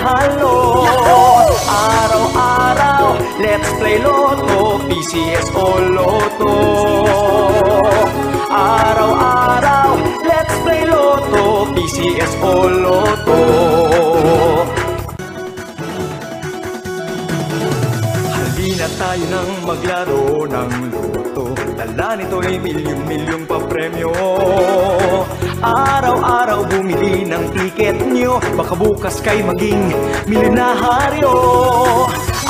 panahalo Araw-araw, let's play Lotto PCS o Lotto Araw-araw, let's play Lotto PCS o Lotto Halina tayo nang maglaro ng loto Dala nito'y milyong-milyong papremyo. Araw-araw bumili ng tiket nyo Baka bukas kay maging milyonaryo.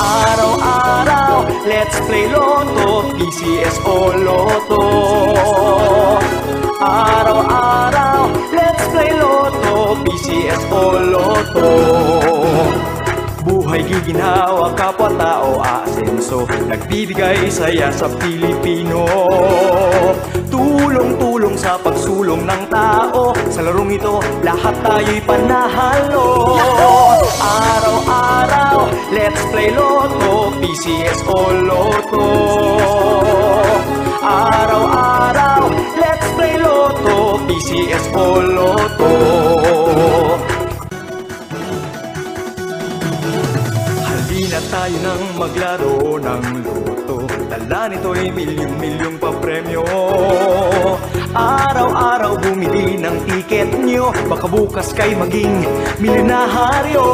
Araw-araw, let's play loto PCS o loto. Araw-araw, let's play loto PCS o loto. Buhay giginhawa, kapwa-tao asenso Nagbibigay saya sa Pilipino. Tulong-tulong sa pagsulong ng tao. Sa larong ito, lahat tayo'y panahalo. Araw-araw, let's play Lotto PCS o Lotto Araw-araw, let's play Lotto PCS o Lotto tayo nang maglaro ng loto Dala nito'y milyong-milyong papremyo. Araw-araw bumili ng tiket nyo. Baka bukas kay maging milyonaryo.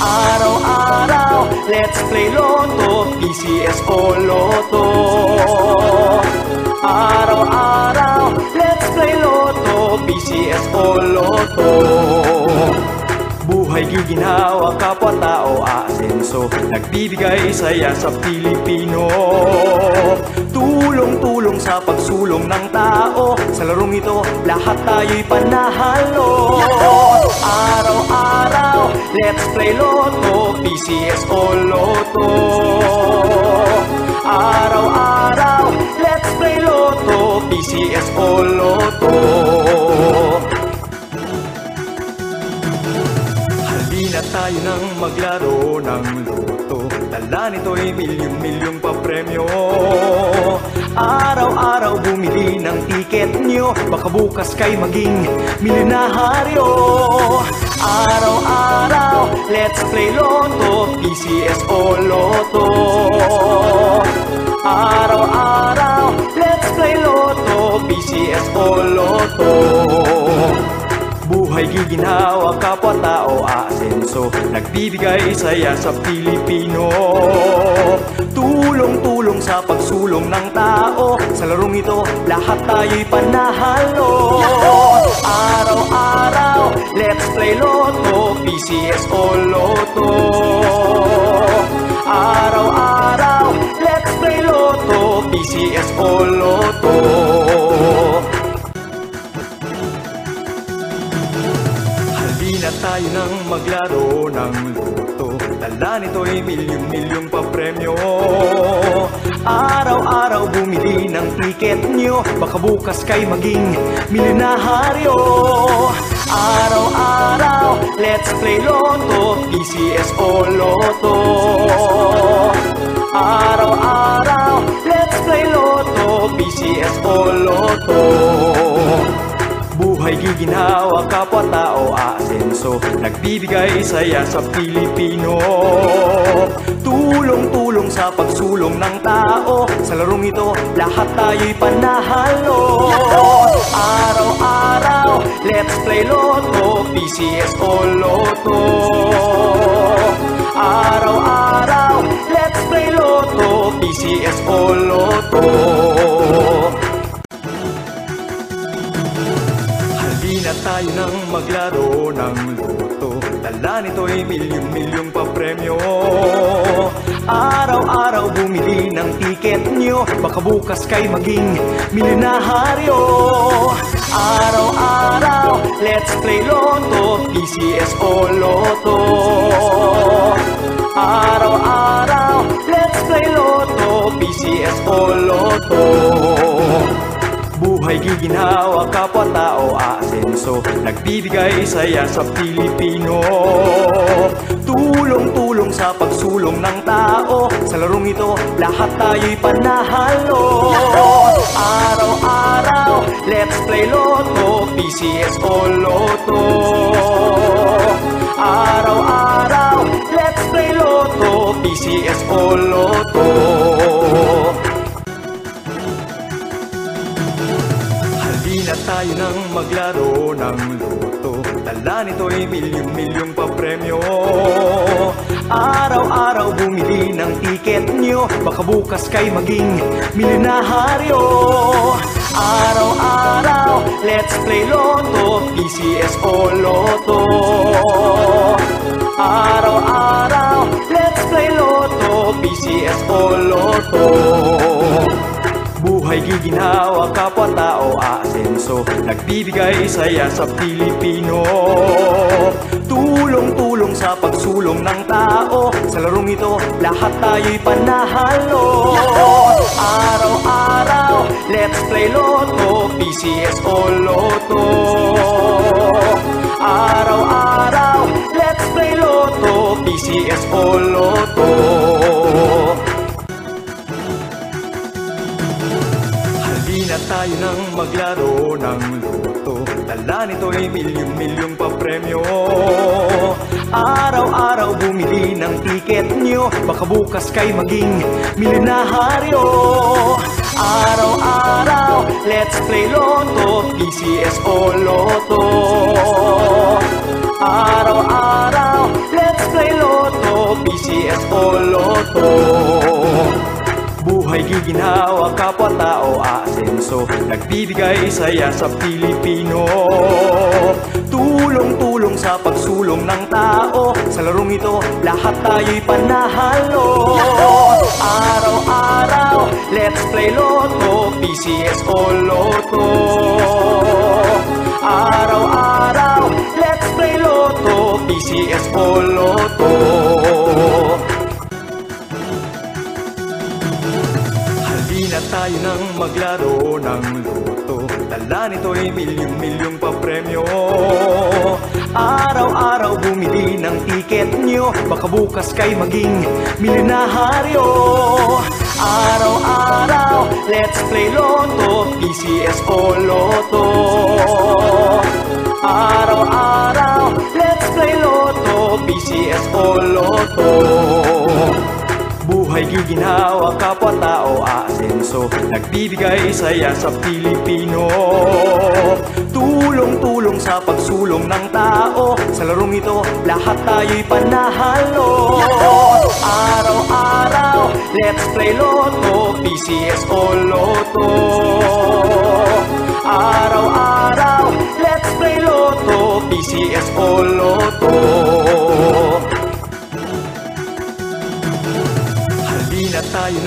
Araw-araw, let's play Lotto PCS o Lotto Araw-araw, let's play Lotto PCS o Lotto Buhay giginhawa, kapwa-tao asenso Nagbibigay saya sa Pilipino. Tulong-tulong sa pagsulong ng tao. Sa larong ito, lahat tayo'y panahalo. Araw-araw, let's play Lotto PCS o Lotto Araw-araw, let's play Lotto PCS o Lotto tayo nang maglaro ng loto Dala nito'y milyong-milyong papremyo. Araw-araw bumili ng tiket nyo. Baka bukas kay maging milyonaryo. Araw-araw, let's play Lotto PCS o Lotto Araw-araw, let's play Lotto PCS o Lotto Buhay giginhawa, kapwa-tao asenso Nagbibigay saya sa Pilipino. Tulong-tulong sa pagsulong ng tao Sa larong ito, lahat tayo'y panahalo. Araw-araw, let's play Lotto PCS o Lotto Araw-araw, let's play Lotto PCS o Lotto Halina tayo nang maglaro ng loto Dala nito'y milyong-milyong papremyo. Araw-araw bumili ng tiket nyo. Baka bukas kay maging milyonaryo. Araw-araw, let's play Lotto PCS o Lotto Araw-araw, let's play Lotto PCS o Lotto Buhay giginhawa, kapwa-tao asenso Nagbibigay saya sa Pilipino. Tulong-tulong sa pagsulong ng tao Sa larong ito, lahat tayo'y panahalo. Araw-araw, let's play Lotto PCS o Lotto maglaro ng loto Dala nito'y milyong-milyong papremyo. Araw-araw bumili ng tiket nyo. Baka bukas kay maging milyonaryo. Araw-araw, let's play Lotto PCS o Lotto Araw-araw, let's play Lotto PCS o Lotto Buhay giginawa, kapwa-tao aasenso Nagbibigay saya sa Pilipino. Tulong-tulong sa pagsulong ng tao Sa larong ito, lahat tayo'y panahalo. Araw-araw, let's play Lotto PCS o Lotto Araw-araw, let's play Lotto PCS o Lotto tayo nang maglaro ng loto Dala nito'y milyong-milyong papremyo. Araw-araw bumili ng tiket nyo. Baka bukas kay maging milyonaryo. Araw-araw, let's play Lotto PCS o Lotto Araw-araw, let's play Lotto PCS o Lotto Buhay giginhawa, kapwa-tao aasenso Nagbibigay saya sa Pilipino. Tulong-tulong sa pagsulong ng tao Sa larong ito, lahat tayo'y panahalo. Araw-araw, let's play Lotto PCS o Lotto Araw-araw, let's play Lotto PCS o Lotto tayo nang maglaro ng loto Dala nito'y milyong-milyong papremyo. Araw-araw bumili ng tiket nyo. Baka bukas kay maging milyonaryo. Araw-araw, let's play Lotto PCS o Lotto Araw-araw, let's play Lotto PCS o Lotto Buhay giginhawa, kapwa-tao aasenso Nagbibigay saya sa Pilipino. Tulong-tulong sa pagsulong ng tao Sa larong ito, lahat tayo'y panahalo. Araw-araw, let's play Lotto PCS o Lotto Araw-araw, let's play Lotto PCS o Lotto tayo nang maglaro ng loto Dala nito'y milyong-milyong papremyo. Araw-araw bumili ng tiket nyo. Baka bukas kay maging milyonaryo. Araw-araw, let's play Lotto PCS o Lotto Araw-araw, let's play Lotto PCS o Lotto Buhay giginhawa, kapwa-tao aasenso Nagbibigay saya sa Pilipino. Tulong-tulong sa pagsulong ng tao Sa larong ito, lahat tayo'y panahalo. Araw-araw, let's play Lotto PCS o Lotto Araw-araw, let's play Lotto PCS o Lotto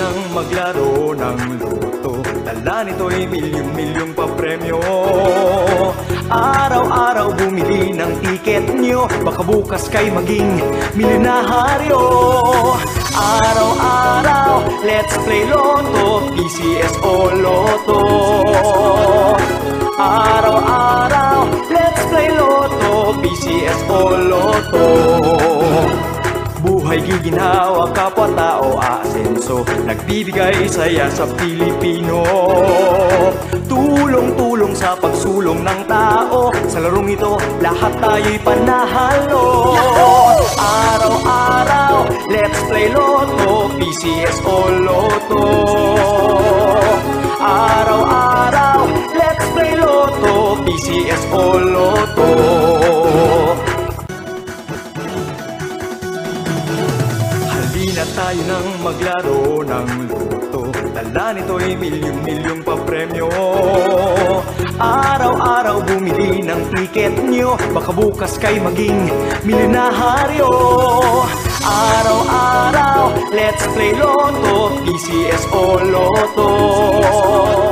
nang maglaro ng loto Dala nito'y milyong-milyong papremyo. Araw-araw bumili ng tiket nyo. Baka bukas kay maging milyonaryo. Araw-araw, let's play Lotto PCS o Lotto Araw-araw, let's play Lotto PCS o Lotto Buhay giginhawa, kapwa-tao aasenso Nagbibigay saya sa Pilipino. Tulong-tulong sa pagsulong ng tao. Sa larong ito, lahat tayo'y panahalo. Araw-araw, let's play Lotto PCS o Lotto Araw-araw, let's play Lotto PCS o Lotto maglaro ng loto Dala nito'y milyong-milyong papremyo. Araw-araw bumili ng tiket nyo. Baka bukas kay maging milyonaryo. Araw-araw, let's play Lotto PCS o Lotto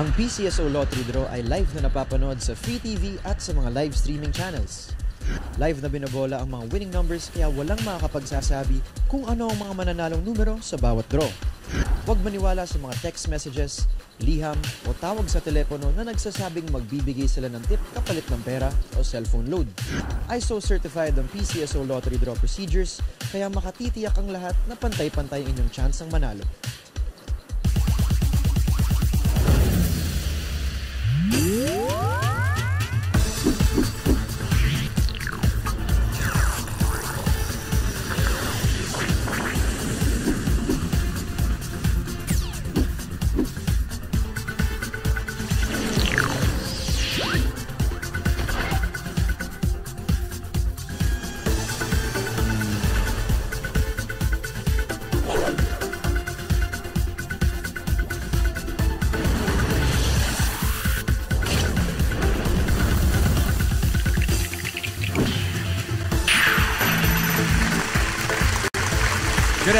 Ang PCSO Lottery Draw ay live na napapanood sa Free TV at sa mga live streaming channels. Live na binobola ang mga winning numbers kaya walang makakapagsasabi kung ano ang mga mananalong numero sa bawat draw. Huwag maniwala sa mga text messages, liham o tawag sa telepono na nagsasabing magbibigay sila ng tip kapalit ng pera o cellphone load. ISO certified ang PCSO lottery draw procedures kaya makatitiyak ang lahat na pantay-pantay inyong chance ang manalo.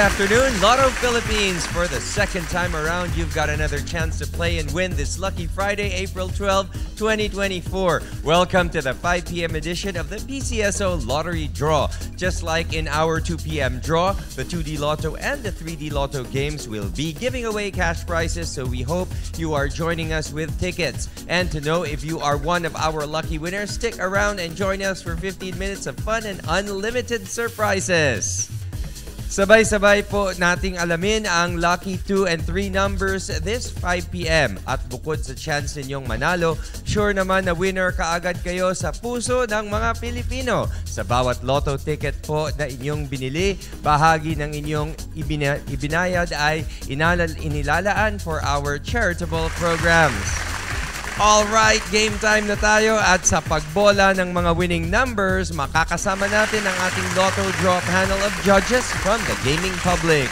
Afternoon, Lotto Philippines. For the second time around, you've got another chance to play and win this lucky Friday, April 12, 2024. Welcome to the 5 p.m. edition of the PCSO Lottery Draw. Just like in our 2 p.m. draw, the 2D Lotto and the 3D Lotto games will be giving away cash prizes, so we hope you are joining us with tickets. And to know if you are one of our lucky winners, stick around and join us for 15 minutes of fun and unlimited surprises. Sabay-sabay po nating alamin ang lucky 2 and 3 numbers this 5 p.m. At bukod sa chance ninyong manalo, sure naman na winner kaagad kayo sa puso ng mga Pilipino. Sa bawat lotto ticket po na inyong binili, bahagi ng inyong ibina- ibinayad ay inalal inilalaan for our charitable programs. All right, game time na tayo at sa pagbola ng mga winning numbers, makakasama natin ang ating Lotto Draw panel of judges from the gaming public.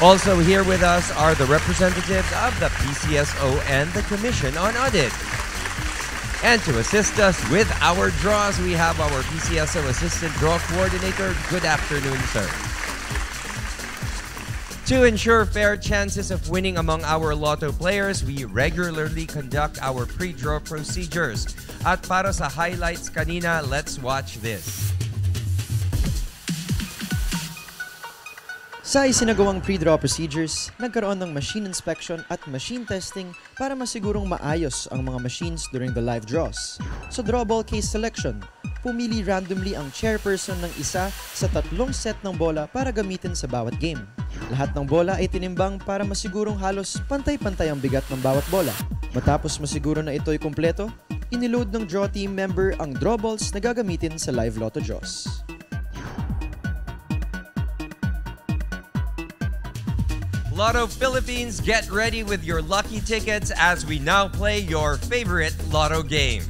Also here with us are the representatives of the PCSO and the Commission on Audit. And to assist us with our draws, we have our PCSO Assistant Draw Coordinator. Good afternoon, sir. To ensure fair chances of winning among our lotto players, we regularly conduct our pre-draw procedures. At para sa highlights kanina, let's watch this. Sa isinagawang pre-draw procedures, nagkaroon ng machine inspection at machine testing para masigurong maayos ang mga machines during the live draws. Sa drawball case selection, pumili randomly ang chairperson ng isa sa tatlong set ng bola para gamitin sa bawat game. Lahat ng bola ay tinimbang para masigurong halos pantay-pantay ang bigat ng bawat bola. Matapos masiguro na ito'y kumpleto, iniload ng draw team member ang draw balls na gagamitin sa live lotto draws. Lotto Philippines, get ready with your lucky tickets as we now play your favorite lotto game.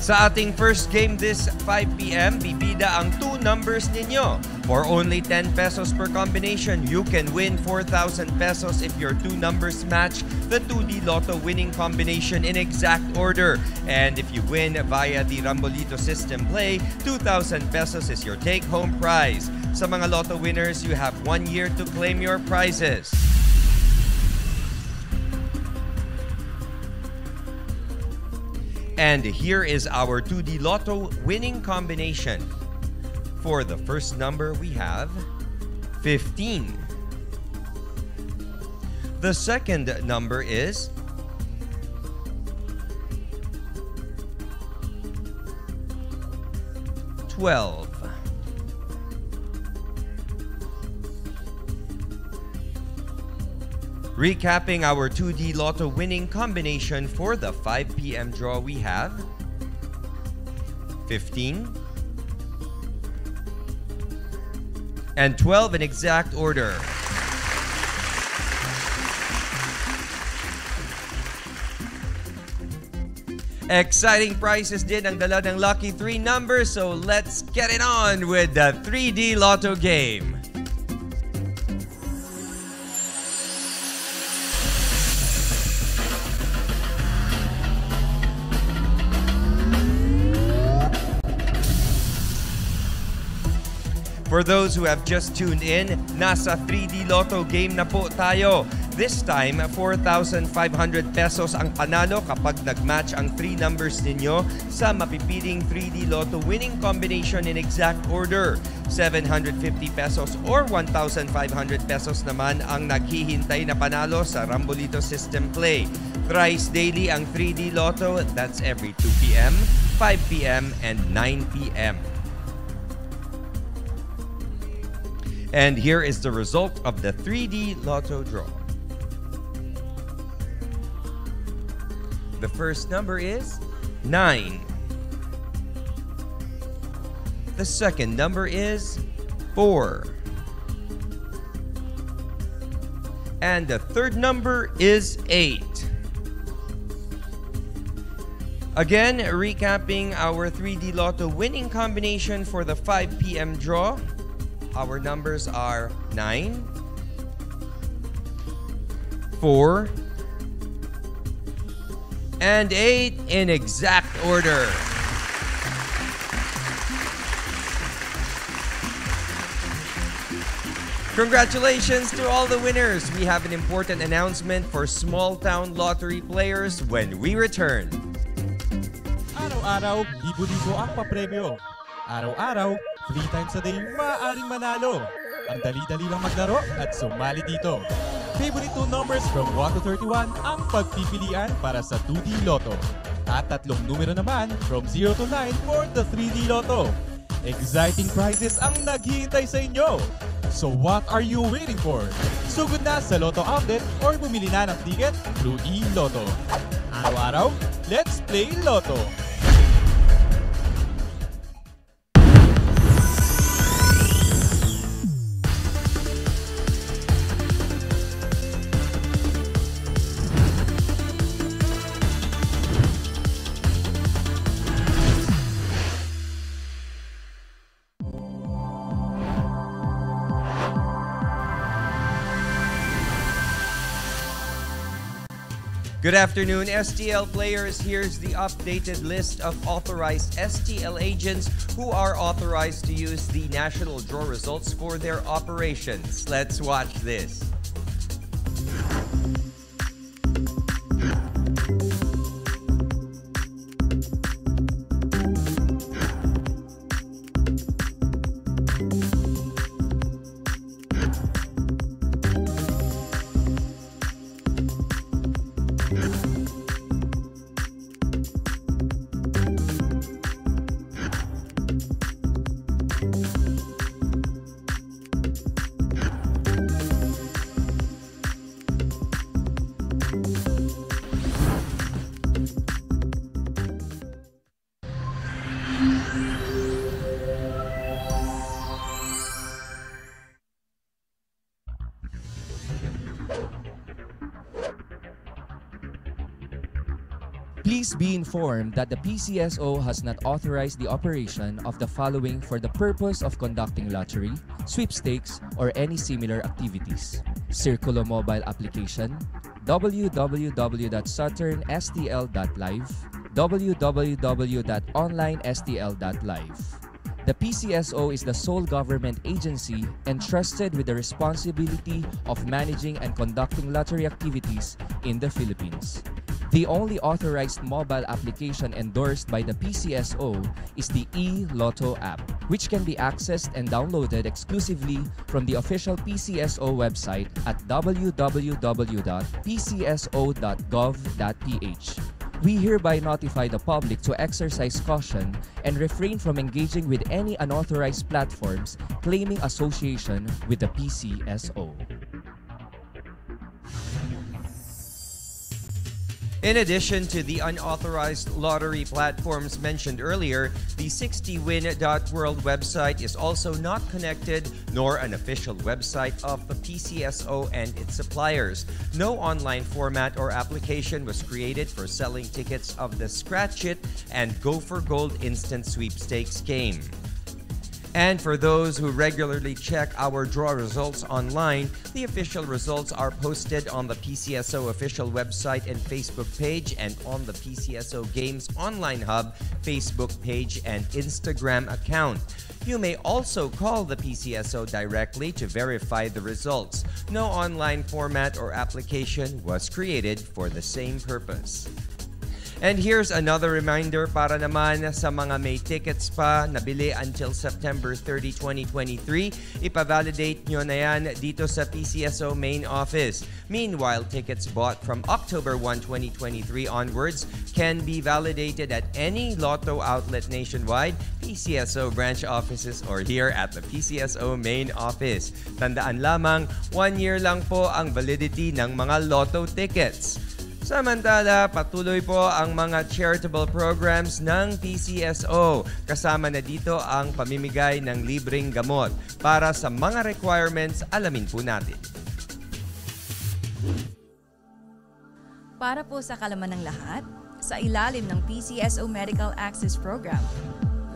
Sa ating first game this 5pm, bibida ang two numbers ninyo. For only 10 pesos per combination, you can win 4,000 pesos if your two numbers match the 2D Lotto winning combination in exact order. And if you win via the Rambolito system play, 2,000 pesos is your take-home prize. Sa mga Lotto winners, you have one year to claim your prizes. And here is our 2D Lotto winning combination. For the first number, we have 15. The second number is 12. Recapping our 2D Lotto winning combination for the 5 p.m. draw, we have 15 and 12 in exact order. Exciting prizes din ang dala ng Lucky 3 numbers, so let's get it on with the 3D Lotto game. For those who have just tuned in, nasa 3D Lotto game na po tayo. This time, 4,500 pesos ang panalo kapag nag-match ang three numbers ninyo sa mapipiling 3D Lotto winning combination in exact order. 750 pesos or 1,500 pesos naman ang naghihintay na panalo sa Rambolito System Play. Thrice daily ang 3D Lotto, that's every 2 p.m., 5 p.m., and 9 p.m. And here is the result of the 3D Lotto draw. The first number is 9. The second number is 4. And the third number is 8. Again, recapping our 3D Lotto winning combination for the 5 p.m. draw. Our numbers are 9, 4, and 8 in exact order. Congratulations to all the winners! We have an important announcement for small town lottery players when we return. Araw-araw, ang papremyo. Araw-araw, three times a day maaaring manalo. Ang dali-dali lang maglaro at sumali dito. Favorite two numbers from 1 to 31 ang pagpipilian para sa 2D Lotto. At tatlong numero naman from 0 to 9 for the 3D Lotto. Exciting prizes ang naghihintay sa inyo. So what are you waiting for? Sugod na sa Lotto outlet or bumili na ng ticket through e-Lotto. Araw-araw, let's play Lotto! Good afternoon, STL players. Here's the updated list of authorized STL agents who are authorized to use the national draw results for their operations. Let's watch this. Please be informed that the PCSO has not authorized the operation of the following for the purpose of conducting lottery, sweepstakes, or any similar activities. Circulo mobile application, www.saturnstl.live, www.onlinestl.live. The PCSO is the sole government agency entrusted with the responsibility of managing and conducting lottery activities in the Philippines. The only authorized mobile application endorsed by the PCSO is the e-Lotto app, which can be accessed and downloaded exclusively from the official PCSO website at www.pcso.gov.ph. We hereby notify the public to exercise caution and refrain from engaging with any unauthorized platforms claiming association with the PCSO. In addition to the unauthorized lottery platforms mentioned earlier, the 60win.world website is also not connected nor an official website of the PCSO and its suppliers. No online format or application was created for selling tickets of the Scratch It and Go for Gold instant sweepstakes game. And for those who regularly check our draw results online, the official results are posted on the PCSO official website and Facebook page and on the PCSO Games Online Hub Facebook page and Instagram account. You may also call the PCSO directly to verify the results. No online format or application was created for the same purpose. And here's another reminder para naman sa mga may tickets pa nabili until September 30, 2023. Ipavalidate nyo na yan dito sa PCSO main office. Meanwhile, tickets bought from October 1, 2023 onwards can be validated at any Lotto outlet nationwide, PCSO branch offices, or here at the PCSO main office. Tandaan lamang, one year lang po ang validity ng mga Lotto tickets. Samantala, patuloy po ang mga charitable programs ng PCSO. Kasama na dito ang pamimigay ng libreng gamot. Para sa mga requirements, alamin po natin. Para po sa kalaman ng lahat, sa ilalim ng PCSO Medical Access Program,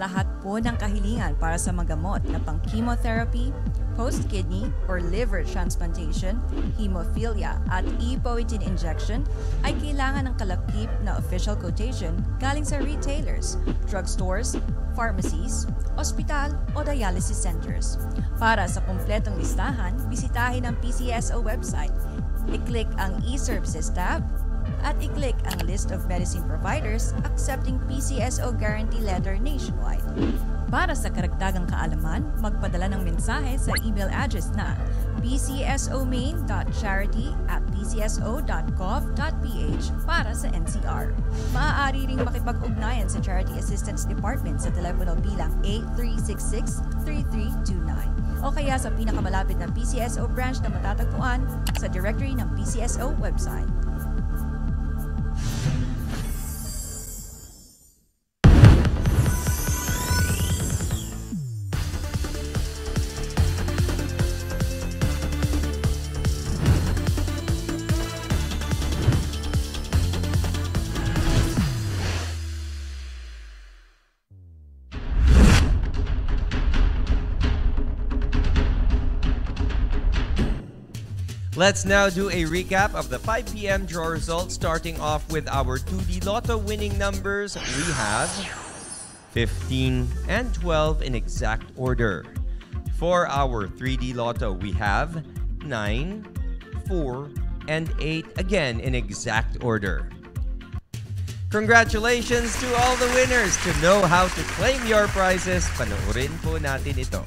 lahat po ng kahilingan para sa magamot na pang chemotherapy, post-kidney or liver transplantation, hemophilia at epoetin injection ay kailangan ng kalakip na official quotation galing sa retailers, drugstores, pharmacies, ospital o dialysis centers. Para sa kumpletong listahan, bisitahin ang PCSO website. I-click ang e-services tab at i-click ang list of medicine providers accepting PCSO guarantee letter nationwide. Para sa karagdagang kaalaman, magpadala ng mensahe sa email address na pcsomain.charity at pcso.gov.ph para sa NCR. Maaari ring makipag-ugnayan sa Charity Assistance Department sa telepono bilang 8366-3329 o kaya sa pinakamalapit na PCSO branch na matatagpuan sa directory ng PCSO website. Let's now do a recap of the 5 p.m. draw results, starting off with our 2D Lotto winning numbers. We have 15 and 12 in exact order. For our 3D Lotto, we have 9, 4, and 8 again in exact order. Congratulations to all the winners! To know how to claim your prizes, panoorin po natin ito.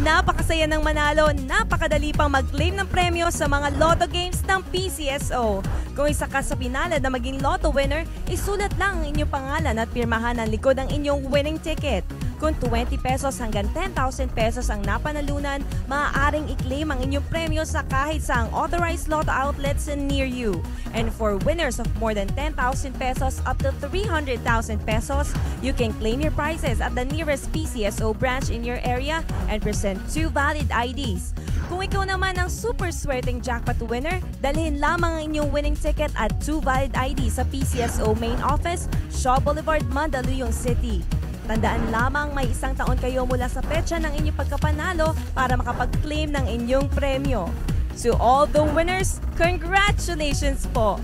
Napakasaya ng manalo, napakadali pang mag-claim ng premyo sa mga lotto games ng PCSO. Kung isa ka sa pinalad na maging lotto winner, isulat lang ang inyong pangalan at pirmahan ang likod ng inyong winning ticket. Kung 20 pesos hanggang 10,000 pesos ang napanalunan, maaaring i-claim ang inyong premyo sa kahit saang authorized lotto outlets near you. And for winners of more than 10,000 pesos up to 300,000 pesos, you can claim your prizes at the nearest PCSO branch in your area and present two valid IDs. Kung ikaw naman ang super swerteng jackpot winner, dalhin lamang ang inyong winning ticket at two valid IDs sa PCSO main office, Shaw Boulevard, Mandaluyong City. Tandaan lamang may isang taon kayo mula sa petsa ng inyong pagkapanalo para makapag-claim ng inyong premyo. To all the winners, congratulations po!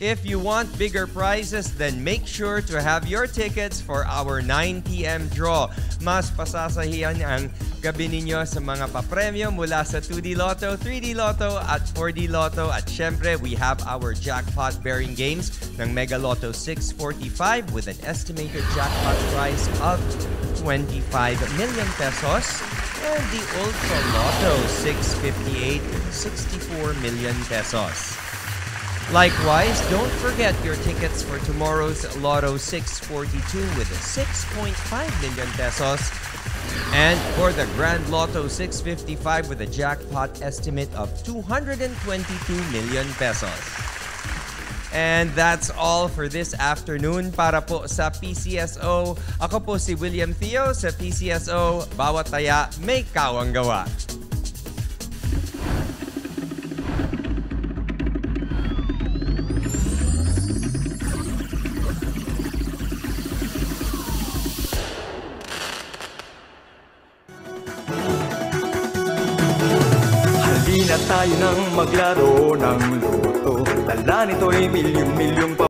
If you want bigger prizes, then make sure to have your tickets for our 9 p.m. draw. Mas pasasahihan ang gabi ninyo sa mga papremyo mula sa 2D Lotto, 3D Lotto at 4D Lotto. At syempre, we have our jackpot bearing games ng Mega Lotto 645 with an estimated jackpot price of 25 million pesos and the Ultra Lotto 658 64 million pesos. Likewise, don't forget your tickets for tomorrow's Lotto 642 with a 6.5 million pesos and for the Grand Lotto 655 with a jackpot estimate of 222 million pesos. And that's all for this afternoon para po sa PCSO. Ako po si William Theo sa PCSO. Bawat taya, may kawang gawa. Maglaro ng loto Dala nito'y milyong-milyong